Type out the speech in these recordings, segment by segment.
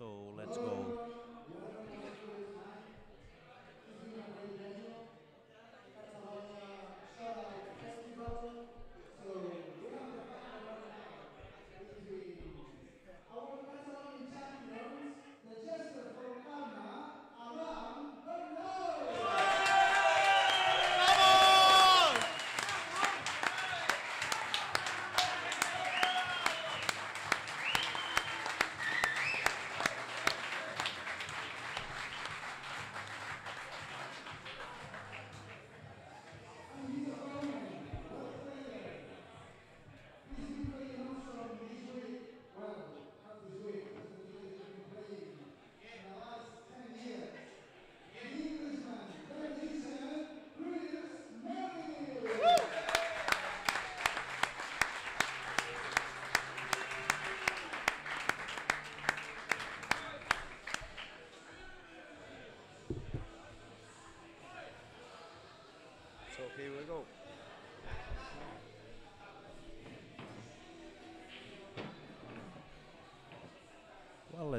soul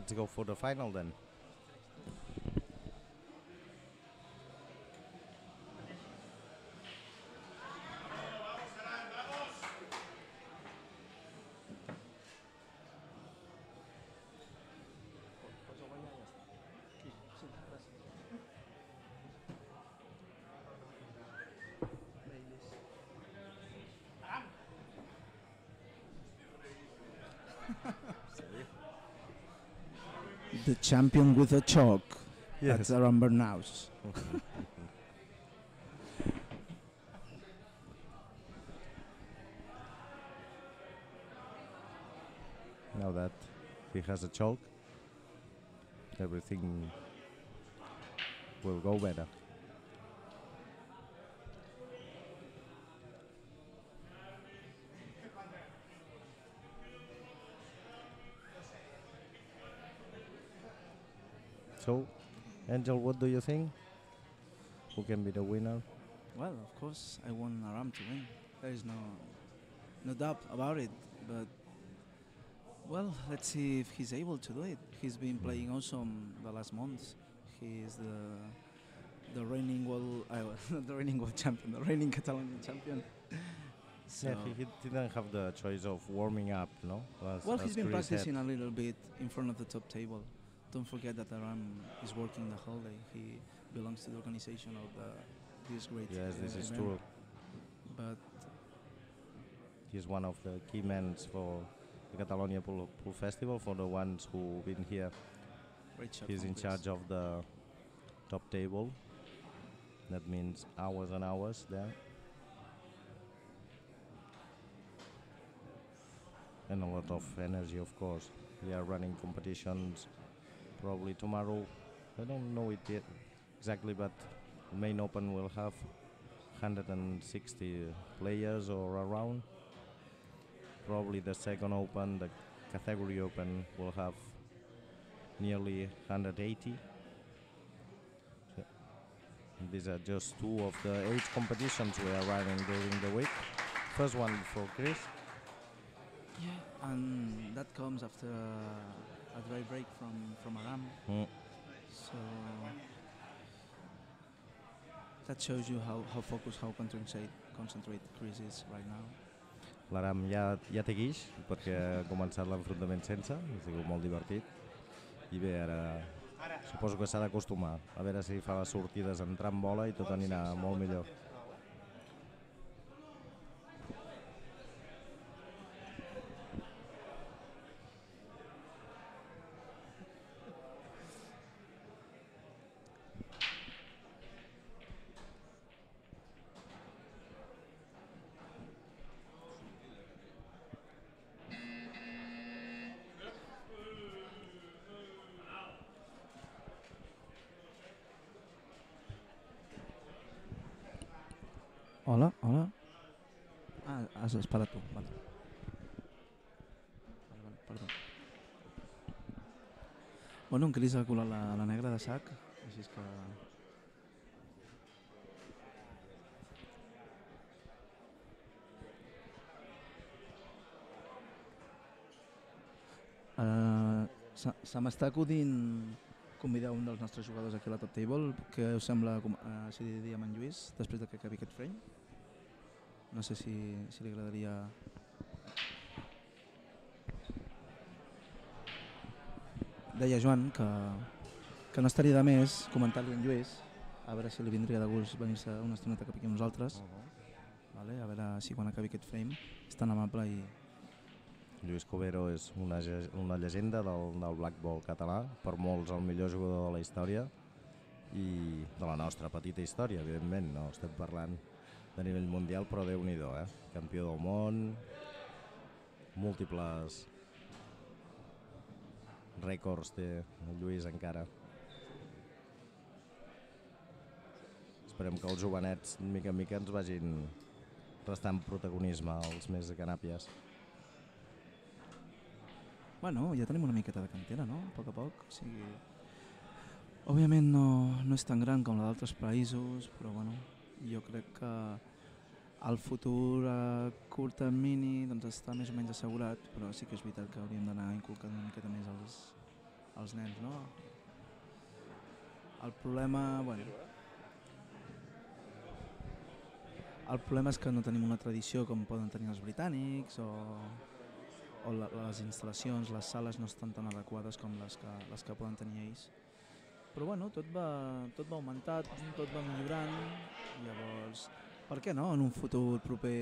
Let's go for the final then. Champion with a chalk. Yes. That's Aram Bernaus. Now that he has a chalk, everything will go better. So, Angel, what do you think? Who can be the winner? Well, of course, I want Aram to win. There is no no doubt about it. But well, let's see if he's able to do it. He's been playing awesome the last months. He is the the reigning world, uh, the reigning world champion, the reigning Catalonian champion. So, Yeah, he, he didn't have the choice of warming up, no? As- well, he's been practicing a little bit in front of the top table. Don't forget that Aram is working the whole day. He belongs to the organization of the, this great Yes, this uh, is event. true. But He's one of the key men for the Catalonia Pool, Pool Festival. For the ones who've been here, he's in charge of the top table. That means hours and hours there. And a lot of energy, of course. We are running competitions probably tomorrow. I don't know it yet exactly, but main open will have 160 players or around. Probably the second open, the category open, will have nearly 180. So, These are just two of the eight competitions we are running during the week. First one for Chris. Yeah, and that comes after a dry break from from Aram. Mm. So that shows you how, how focused, how concentrate, concentrate Chris is right now. L'Aram ja, ja té guix perquè ha començat l'enfrontament sense, ha sigut molt divertit. I bé, ara suposo que s'ha d'acostumar, a veure si fa les sortides entrant bola i tot anirà molt millor. Hola, hola. Ah, has esperat tu, vale. Vale, vale, perdó. Bueno, en Cris ha colat la, la negra de sac, així és que... Uh, se se m'està acudint convidar un dels nostres jugadors aquí a la Top Table. Què us sembla eh, si diem en Lluís després de que acabi aquest frame? No sé si, si li agradaria... Deia Joan que, que no estaria de més comentar-li en Lluís a veure si li vindria de gust venir-se una estoneta cap aquí amb nosaltres. Vale? A veure si quan acabi aquest frame és tan amable i, Lluís Covero és una, una llegenda del, del blackball català, per molts el millor jugador de la història i de la nostra petita història, evidentment, no estem parlant de nivell mundial, però déu nhi eh? Campió del món, múltiples rècords té el Lluís encara. Esperem que els jovenets, mica en mica, ens vagin restant protagonisme als més canàpies. Bueno, ja tenim una miqueta de cantera, no? A poc a poc. O sigui... Òbviament no, no és tan gran com la d'altres països, però bueno, jo crec que El futur a curt termini doncs, està més o menys assegurat, però sí que és veritat que hauríem d'anar inculcant una miqueta més als, als nens, no? El problema, bueno, el problema és que no tenim una tradició com poden tenir els britànics o, o la, les instal·lacions, les sales no estan tan adequades com les que, les que poden tenir ells. Però bueno, tot va, tot va augmentant, tot va millorant, llavors, per què no, en un futur proper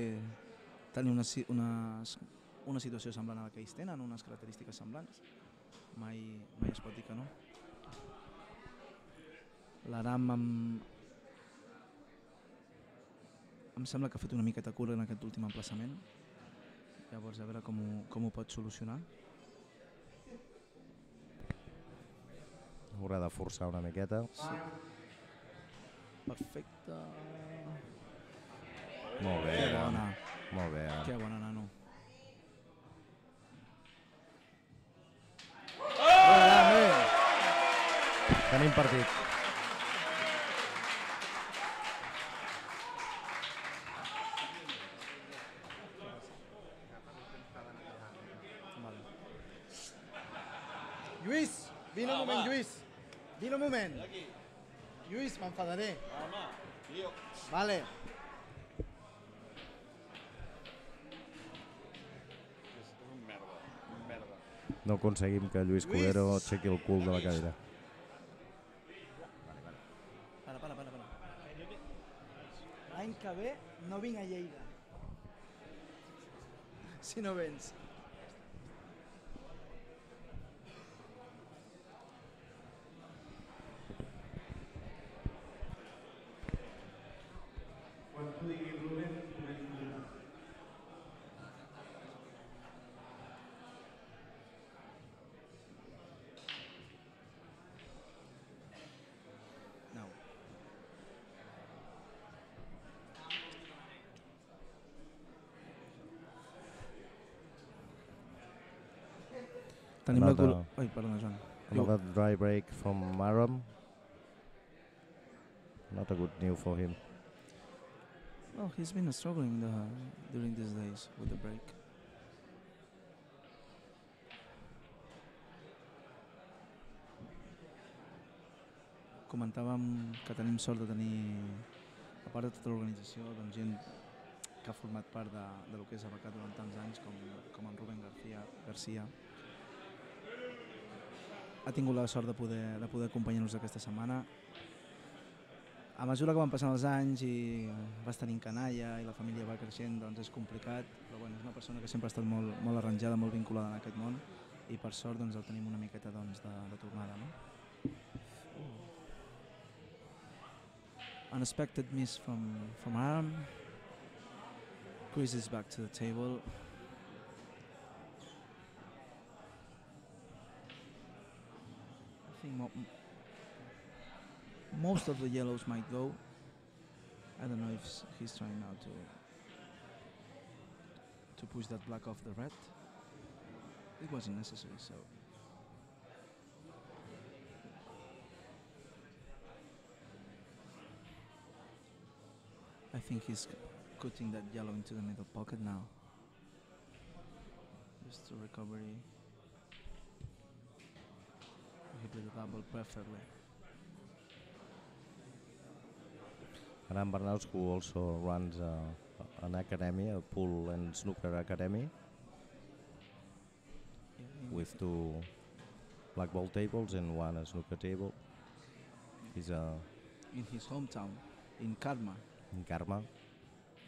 tenir una, una, una situació semblant a la que ells tenen, unes característiques semblants? Mai, mai es pot dir que no. L'Aram em, em sembla que ha fet una miqueta cura en aquest últim emplaçament, llavors a veure com ho, com ho pot solucionar. Haurà de forçar una miqueta. Sí. Perfecte. Molt bé, Que bona, Molt bé, que bona, nano. Tenim partit. Vale. Lluís, vine un moment, Lluís. Vine un moment. Lluís, m'enfadaré. Vale. No aconseguim que Lluís Cudero aixequi el cul de la cadira. Para, para, para, para. L'any que ve no vinc a Lleida. Si no vens. Tenim la cul... Nota. Ai, perdona, Joan. Another dry break from Aram. Not a good news for him. Well, he's been struggling the, during these days with the break. Comentàvem que tenim sort de tenir, a part de tota l'organització, doncs gent que ha format part de, de lo que és Abacat durant tants anys, com, com en Rubén García, García. Ha tingut la sort de poder, de poder acompanyar-nos aquesta setmana a mesura que van passant els anys i vas tenint canalla i la família va creixent, doncs és complicat, però bueno, és una persona que sempre ha estat molt, molt arranjada, molt vinculada en aquest món i per sort doncs, el tenim una miqueta doncs, de, de tornada. No? Unexpected miss from, from Aram. Chris is back to the table. Most of the yellows might go. I don't know if he's trying now to to push that black off the red. It wasn't necessary, so. I think he's cutting that yellow into the middle pocket now. Just to recovery. The double perfectly. Aram Bernals, who also runs uh, an academy, a pool and snooker academy, Yeah, with two black ball tables and one a snooker table. He's uh, in his hometown, in Karma. in Karma,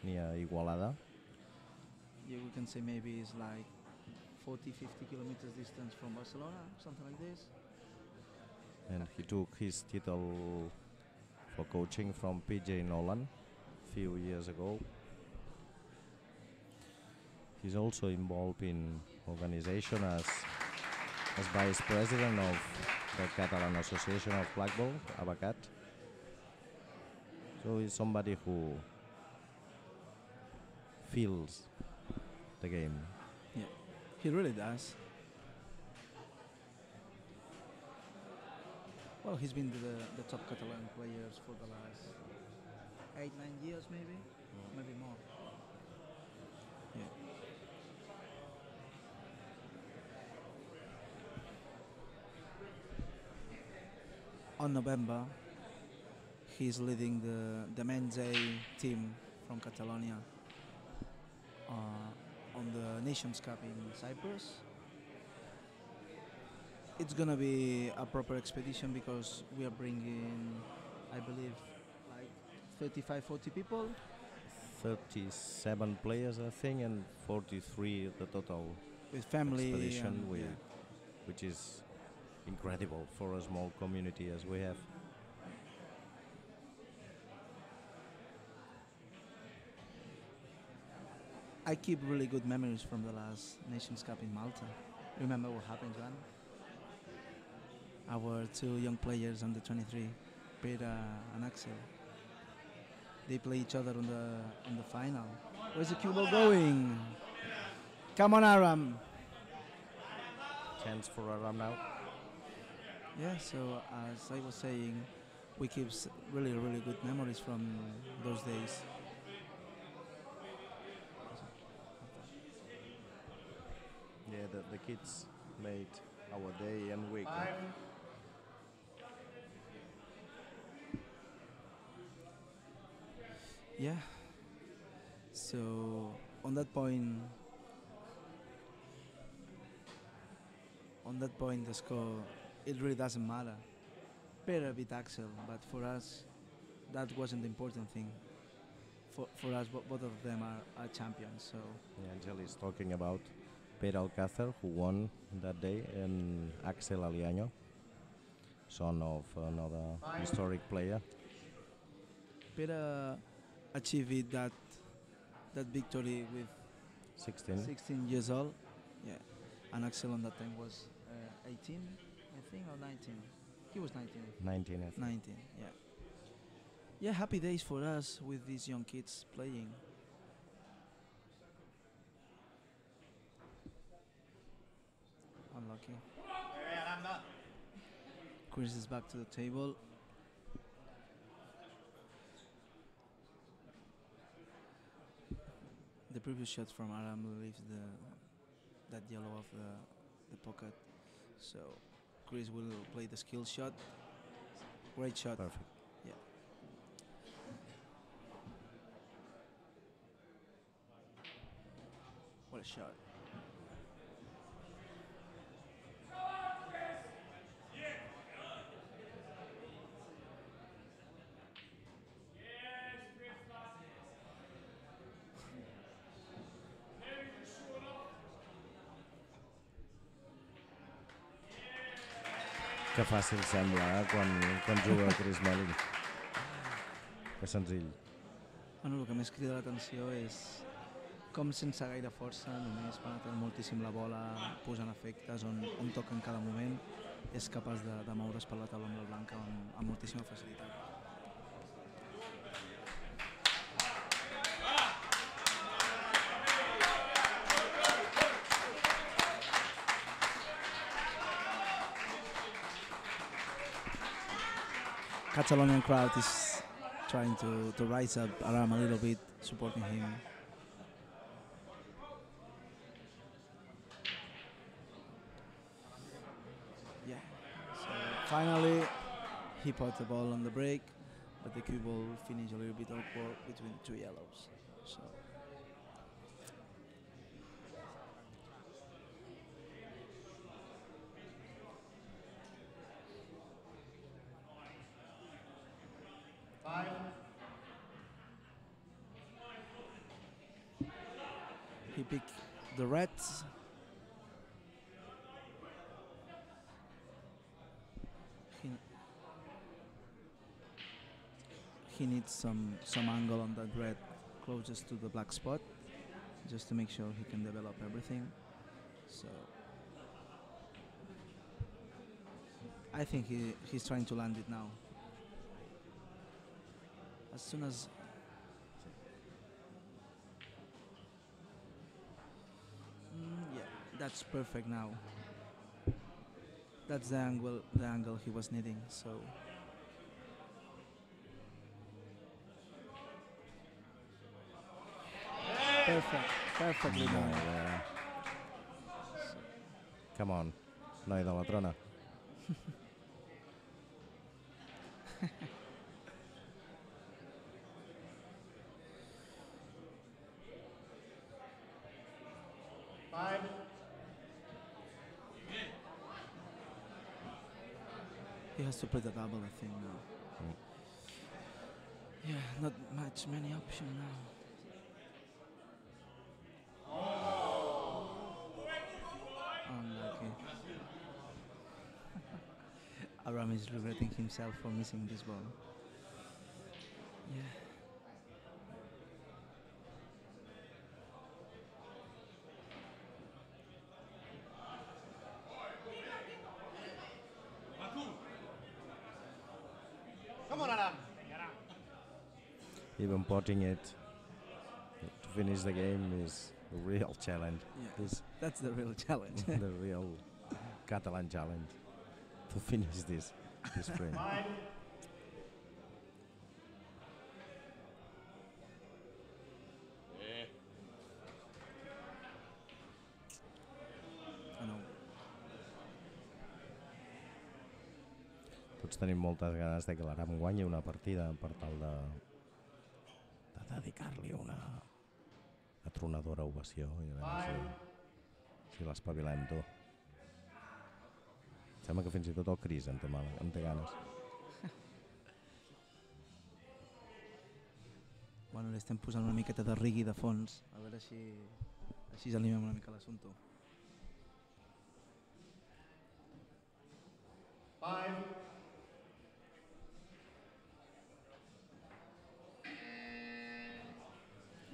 near Igualada. Yeah, we can say maybe it's like 40, 50 kilometers distance from Barcelona, something like this. And he took his title for coaching from PJ Nolan a few years ago. He's also involved in organization as as vice president of the Catalan Association of Blackball, Abacat. So he's somebody who feels the game. Yeah, he really does. Well, he's been the, the top Catalan players for the last eight, nine years, maybe, mm. maybe more. Yeah. On November, he's leading the, the men's A team from Catalonia uh, on the Nations Cup in Cyprus. It's gonna be a proper expedition because we are bringing, I believe, like 35, 40 people. 37 players, I think, and 43 the total with family expedition, we, yeah. which is incredible for a small community as we have. I keep really good memories from the last Nations Cup in Malta. Remember what happened, Joan? Our two young players under 23, Peter and Axel. They play each other on the on the final. Where's the cue ball going? Come on, Aram. Chance for Aram now. Yeah. So as I was saying, we keep really really good memories from those days. Yeah, the, the kids made our day and week. Yeah. So on that point, on that point, the score it really doesn't matter. Better beat Axel, but for us, that wasn't the important thing. For for us, both of them are, are champions. So Yeah, Angel is talking about Pere Alcázar, who won that day, and Axel Aliaño, son of another historic player. Peter achieved that that victory with 16. 16 years old. Yeah, and Axel on that time was uh, 18, I think, or 19. He was 19. 19, I think. 19, yeah. Yeah, happy days for us with these young kids playing. Unlucky. Chris is back to the table. The previous shot from Aram leaves the that yellow of the, the pocket. So Chris will play the skill shot. Great shot. Perfect. Yeah. What a shot. Que fàcil sembla eh, quan, quan juga Chris Melling. Que senzill. Bueno, el que més crida l'atenció és com sense gaire força, només penetrant moltíssim la bola, posant efectes, on, on toca en cada moment, és capaç de, de moure's per la taula amb la blanca amb, amb moltíssima facilitat. Catalonian crowd is trying to, to rise up Aram a little bit, supporting him. Yeah. So finally, he put the ball on the break, but the cue ball finished a little bit awkward between two yellows. So he picked He, he needs some some angle on that red closest to the black spot just to make sure he can develop everything. So I think he, he's trying to land it now. As soon as Mm, yeah, that's perfect now. That's the angle, the angle he was needing. So perfect, perfectly done. bé. Come on, noi de To play the double, I think, now. Mm. Yeah, not much many options now. Unlucky. Aram is regretting himself for missing this ball. Even potting it to finish the game is a real challenge. Yeah. Is That's the real challenge. the real Catalan challenge to finish this this frame. Five. I know. Tots tenim moltes ganes de que l'Aram guanyi una partida per tal de dedicar-li una atronadora ovació i a veure si, si l'espavilem tu. Sembla que fins i tot el Cris en té, mal, en té ganes. Bueno, li estem posant una miqueta de rigui de fons, a veure si així animem una mica l'assumpte. Five.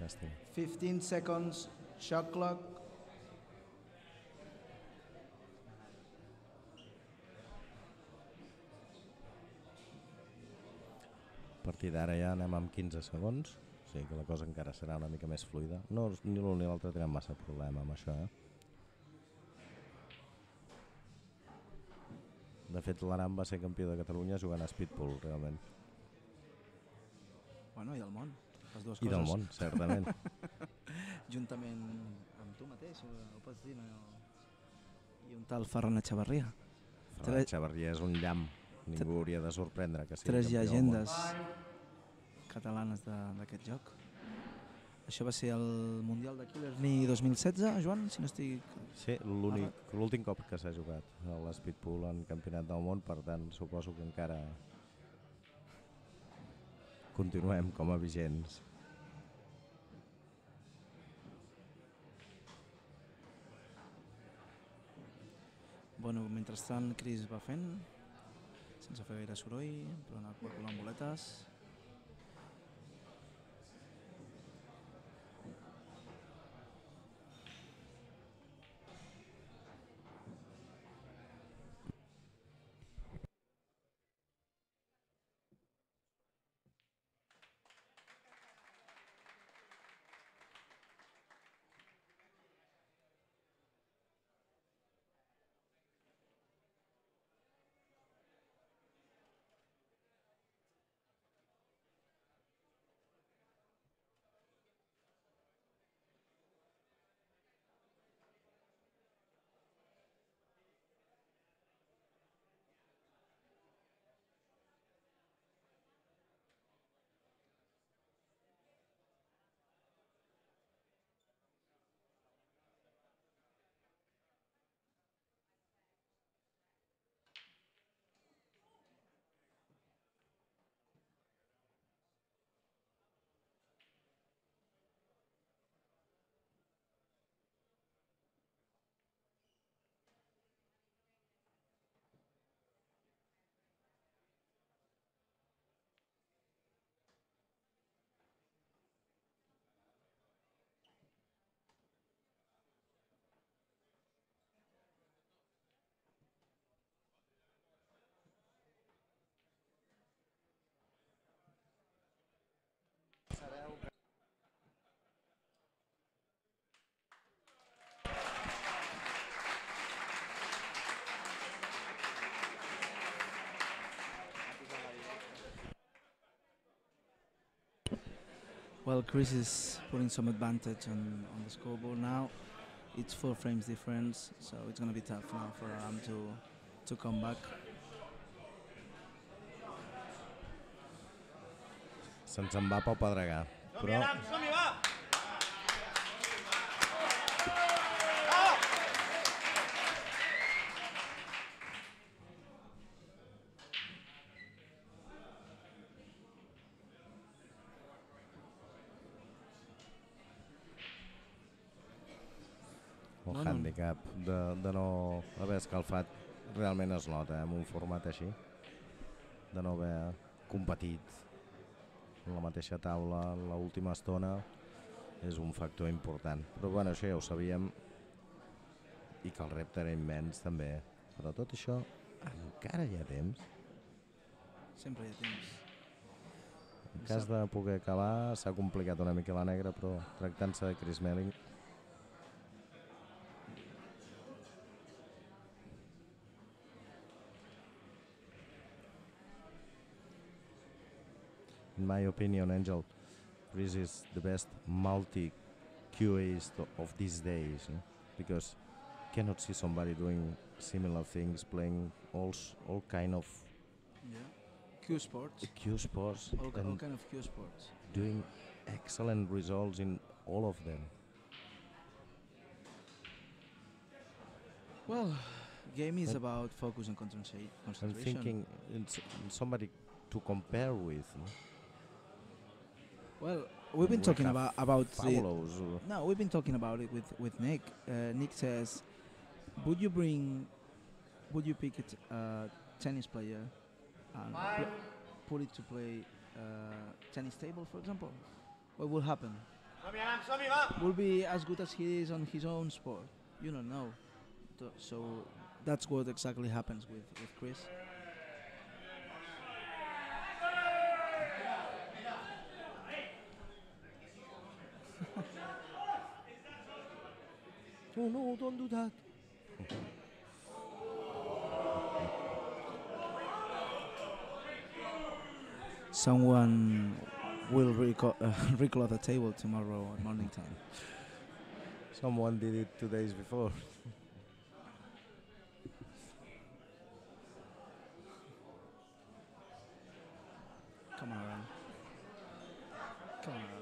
Llàstima. 15 seconds, shot clock. A partir d'ara ja anem amb 15 segons, o sigui que la cosa encara serà una mica més fluida. No, ni l'un ni l'altre tenen massa problema amb això, eh? De fet, l'Aram va ser campió de Catalunya jugant a Speedpool, realment. Bueno, i del món. Les dues I coses. del món, certament. Juntament amb tu mateix, ho, ho pots dir, no? I un tal Ferran Echeverria. Ferran Xavarria és un llamp. Ningú hauria de sorprendre que sigui Tres llegendes catalanes d'aquest joc. Això va ser el Mundial de Killer Knee 2016, Joan, si no estic... Sí, l'últim cop que s'ha jugat a l'Speedpool en campionat del món, per tant, suposo que encara continuem com a vigents. Bueno, mentrestant Chris va fent, sense fer gaire soroll, però anar calculant boletes. Well, Chris is putting some advantage on, on the scoreboard now. It's four frames difference, so it's going to be tough now for him to, to come back. Se'ns en va Pedregà. Però el No, no. hàndicap de, de no haver escalfat realment es nota eh, en un format així, de no haver competit en la mateixa taula l'última estona és un factor important. Però bueno, això ja ho sabíem i que el repte era immens també. Però tot això encara hi ha temps. Sempre hi ha temps. En cas de poder acabar s'ha complicat una mica la negra, però tractant-se de Chris Melling my opinion, Angel, Chris is the best multi QAist of these days no? because cannot see somebody doing similar things, playing all all kind of Yeah. Q sports. Q sports All, all kind of Q sports. doing excellent results in all of them. Well, game is about focus and concentra- I'm thinking it's somebody to compare with. No? Well, we've been We talking about about the, uh, No, we've been talking about it with with Nick. Uh, Nick says, would you bring, would you pick a t- uh, tennis player and pl- put it to play uh, tennis table, for example? What will happen? Som-hi, Aram, som-hi, va! Will be as good as he is on his own sport? You don't know. So that's what exactly happens with with Chris. Oh no, don't do that. Someone will reco- uh, reclaw the table tomorrow at morning time. Someone did it two days before. Come on, Aaron. Come on, Aaron.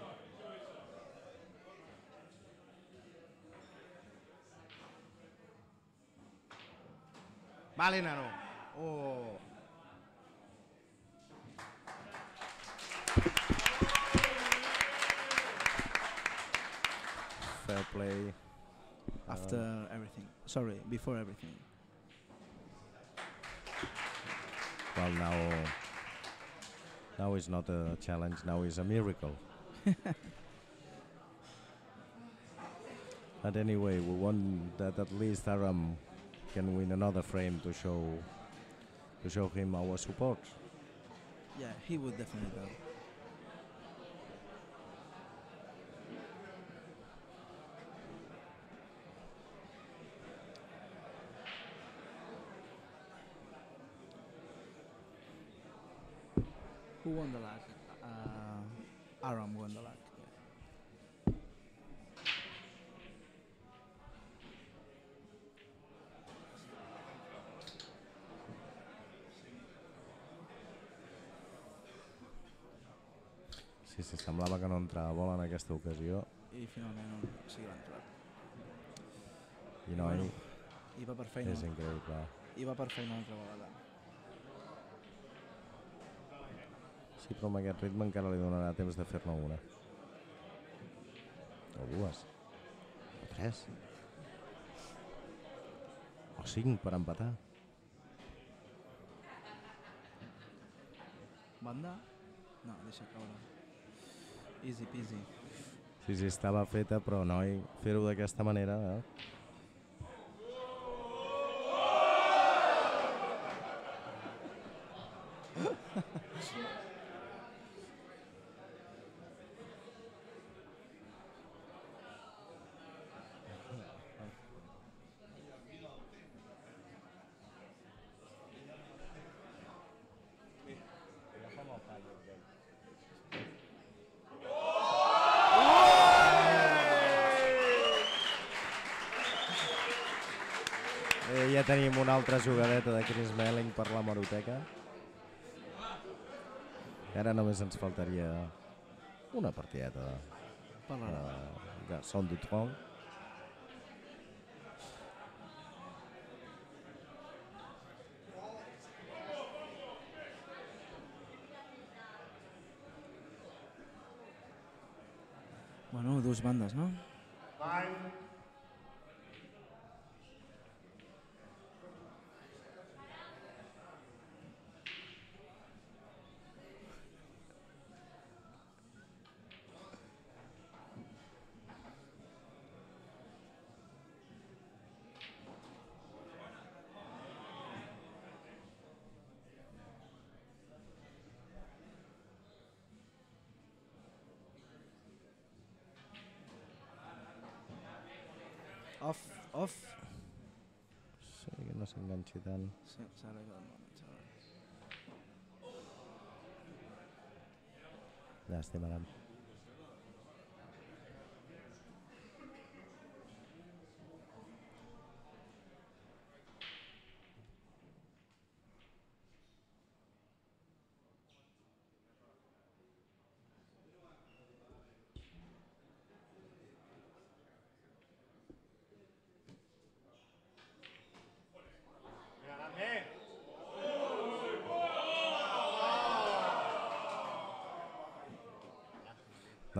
Vale, nano. Oh. Fair play. After Um, everything. Sorry, before everything. well, now, now it's not a challenge. Now it's a miracle. but anyway, we want that at least Aram can win another frame to show to show him our support. Yeah, he would definitely go. Who won the last Uh, Aram no entrava bola en aquesta ocasió. I finalment sí que va entrar. I no, Bueno, I va per feina. és increïble. I va per feina una altra vegada. Sí, però amb aquest ritme encara li donarà temps de fer-ne una. O dues. O tres. O cinc per empatar. Banda? No, deixa caure. Easy peasy. Sí, sí, estava feta, però noi, fer-ho d'aquesta manera... Eh ja tenim una altra jugadeta de Chris Melling per la Maroteca. Ara només ens faltaria una partideta Per la... de, de Son du Tronc. Bueno, dues bandes, no? Off, off. Sí, que no s'enganxi tant. Sí, s'ha arreglat el moment. S'ha arreglat. Llàstima, Aram.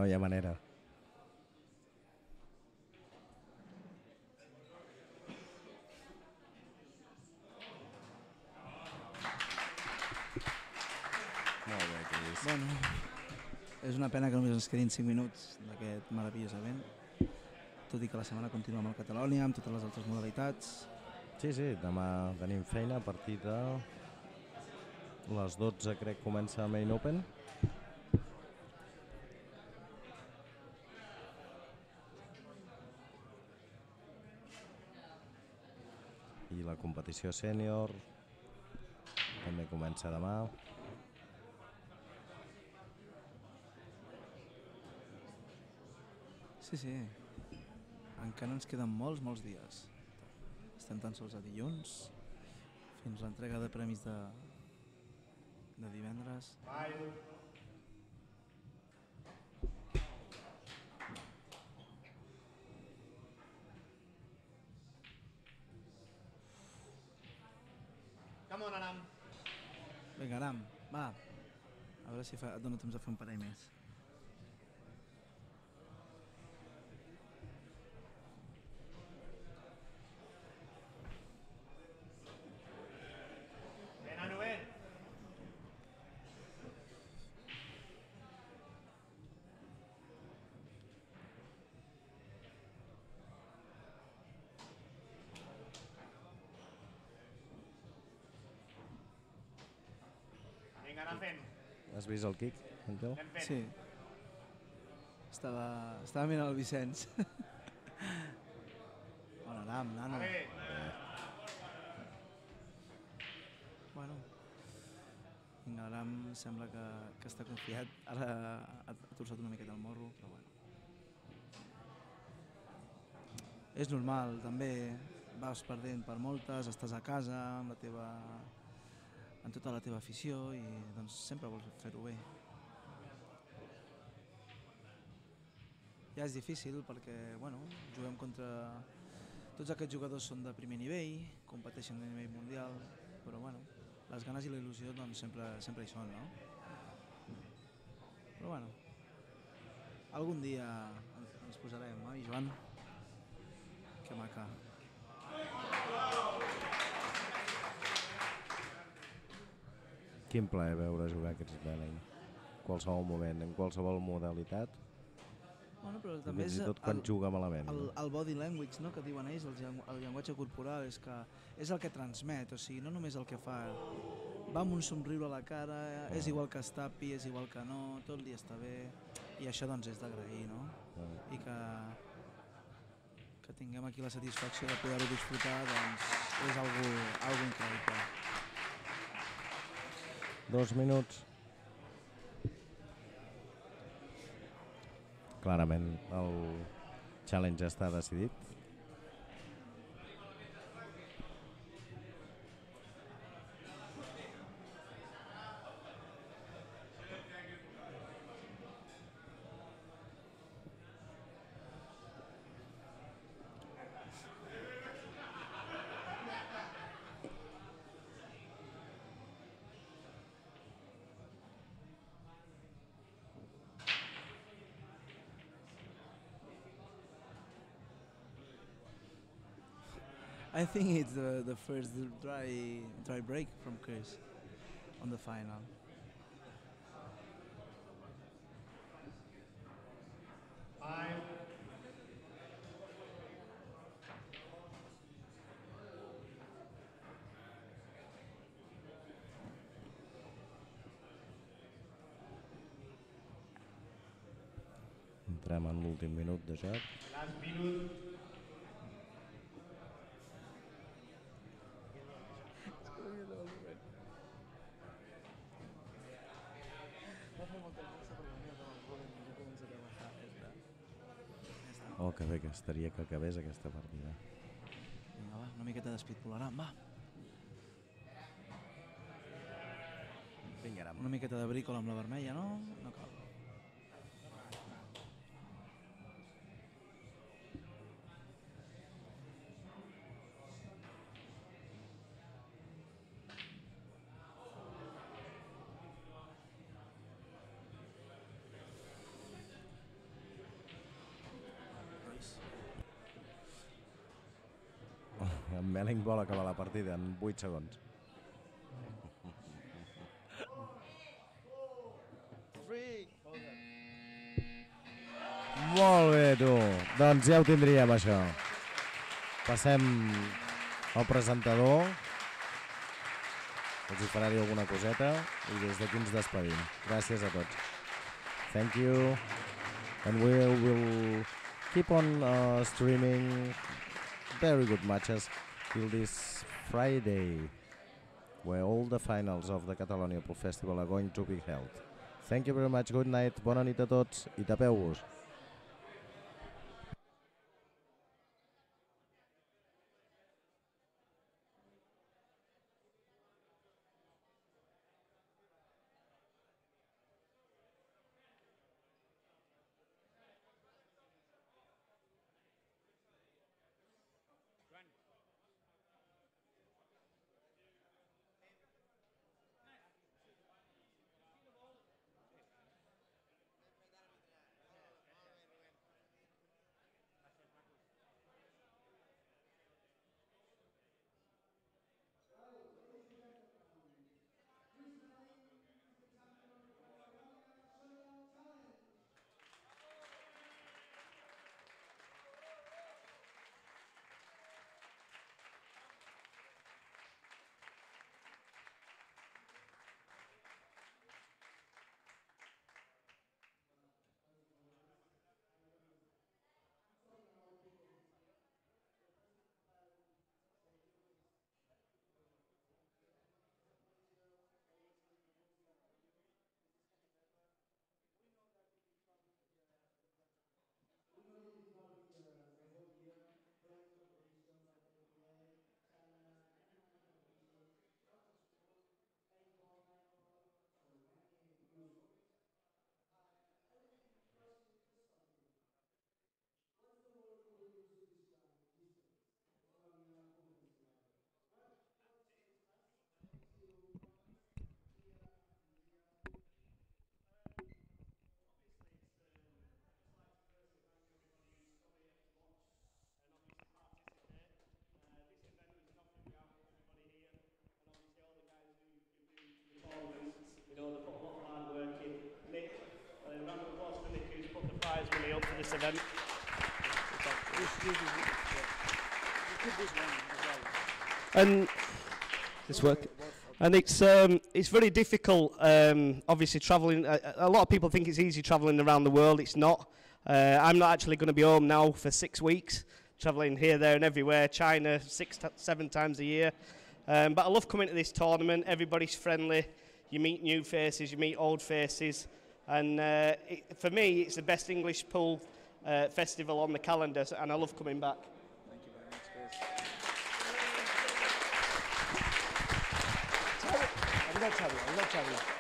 Hi ha manera. Molt bé, Cris. Bueno, és una pena que només ens quedin 5 minuts d'aquest meravellós event, tot i que la setmana continua amb el Catalònia, amb totes les altres modalitats. Sí, sí, demà tenim feina a partir de les 12 crec comença Main Open. Competició sènior també comença demà. Sí, sí, encara ens queden molts, molts dies. Estem tan sols a dilluns, fins l'entrega de premis de, de divendres. Come on, Aram. Vinga, Aram, va. A veure si fa, et dono temps de fer un parell més. Vinga, anar fent. Has vist el kick, Àngel? Anem fent. Sí. Estava, estava mirant el Vicenç. Bona, Aram, nano. Vale. Bueno, vinga, Aram sembla que, que està confiat. Ara ha, ha torçat una miqueta el morro, però bueno. És normal, també vas perdent per moltes, estàs a casa amb la teva amb tota la teva afició i doncs sempre vols fer-ho bé. Ja és difícil perquè, bueno, juguem contra... Tots aquests jugadors són de primer nivell, competeixen a nivell mundial, però bueno, les ganes i la il·lusió doncs sempre, sempre hi són, no? Però bueno, algun dia ens, ens posarem, oi, Joan? Que maca. Quin plaer veure jugar aquests Belling. Qualsevol moment, en qualsevol modalitat, Bueno, però també fins i tot quan el, juga malament. el, no? el body language no, que diuen ells, el, el llenguatge corporal, és que és el que transmet, o sigui, no només el que fa. Va amb un somriure a la cara, és igual que es tapi, és igual que no, tot dia està bé, i això doncs és d'agrair, no? Ah. I que, que tinguem aquí la satisfacció de poder-ho disfrutar, doncs és algo, algo increïble. Dos minuts. Clarament el challenge està decidit. I think it's the, the first dry dry break from Chris on the final. Entrem en l'últim minut de joc. Oh, estaria que acabés aquesta partida. Vinga, va, una miqueta d'espit polarant, va. Vinga, Una miqueta de brícola amb la vermella, no? En Melling vol acabar la partida en 8 segons. Molt bé, tu. Doncs ja ho tindríem, això. Passem al presentador. Els hi farà dir alguna coseta i des d'aquí ens despedim. Gràcies a tots. Thank you. And we will keep on uh, streaming very good matches till this Friday, where all the finals of the Catalonia Pop Festival are going to be held. Thank you very much, good night, bona nit a tots i tapeu-vos. This event. And this work. And it's um, it's very difficult. Um, obviously, travelling. A, a lot of people think it's easy travelling around the world. It's not. Uh, I'm not actually going to be home now for six weeks, travelling here, there, and everywhere. China six, t- seven times a year. Um, but I love coming to this tournament. Everybody's friendly. You meet new faces. You meet old faces. And uh, it, for me, it's the best English pool uh, festival on the calendar, and I love coming back. Thank you very much, Chris.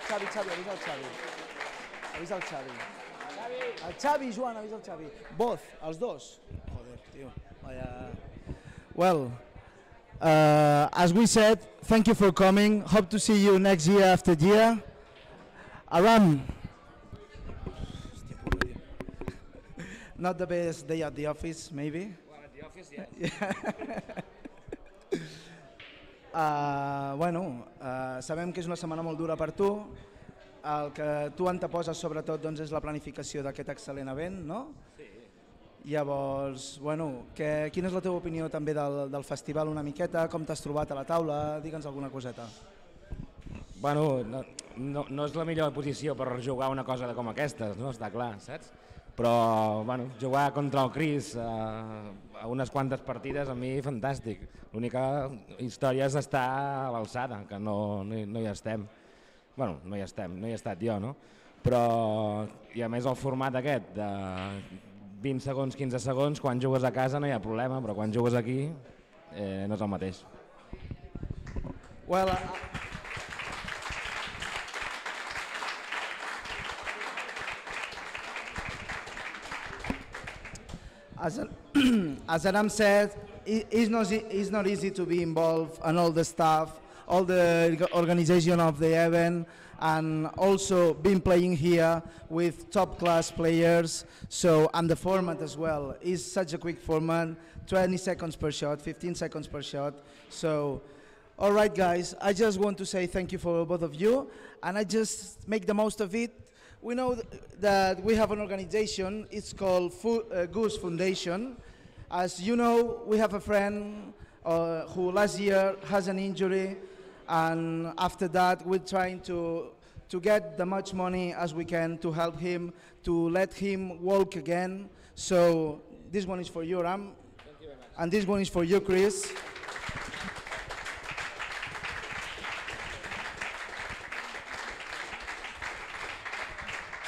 Avisa al Xavi. Avisa al Xavi. El Xavi, Joan, avisa al Xavi. Both, els dos. Joder, tio. Vaya... Well, uh, as we said, thank you for coming. Hope to see you next year after year. Aram. Not the best day at the office, maybe. Well, at the office, yeah. Uh, bueno, uh, sabem que és una setmana molt dura per tu. El que tu anteposes sobretot doncs, és la planificació d'aquest excel·lent event, no? Sí. Llavors, bueno, que, quina és la teva opinió també del, del festival una miqueta? Com t'has trobat a la taula? Digue'ns alguna coseta. Bueno, no, no, no és la millor posició per jugar una cosa de com aquestes, no? està clar, saps? Però bueno, jugar contra el Cris eh, a unes quantes partides a mi fantàstic. L'única història és estar a l'alçada, que no, no, hi- no hi estem. bueno, no hi estem, no hi he estat jo, no? Però, i a més el format aquest de 20 segons, 15 segons, quan jugues a casa no hi ha problema, però quan jugues aquí eh, no és el mateix. Well, uh, as, as Adam said, i- it's not, it's not easy to be involved and all the stuff, all the organization of the event, and also been playing here with top class players. So, and the format as well is such a quick format 20 seconds per shot, 15 seconds per shot. So, all right, guys, I just want to say thank you for both of you, and I just make the most of it. We know th- that we have an organization, it's called uh, Goose Foundation. As you know, we have a friend uh, who last year has an injury, and after that, we're trying to, to get the much money as we can to help him, to let him walk again. So, this one is for you, Ram. And this one is for you, Chris.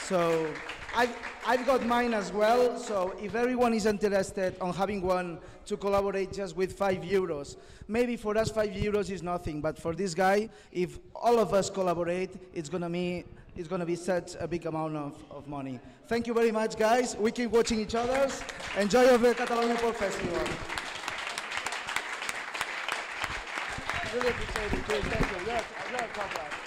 So I've, I've got mine as well. So if everyone is interested on having one to collaborate just with five euros, maybe for us five euros is nothing, but for this guy, if all of us collaborate, it's gonna be it's gonna be such a big amount of, of money. Thank you very much, guys. We keep watching each other's. Enjoy the Catalonia Pop Festival. Really appreciate it. Thank you. A top guy.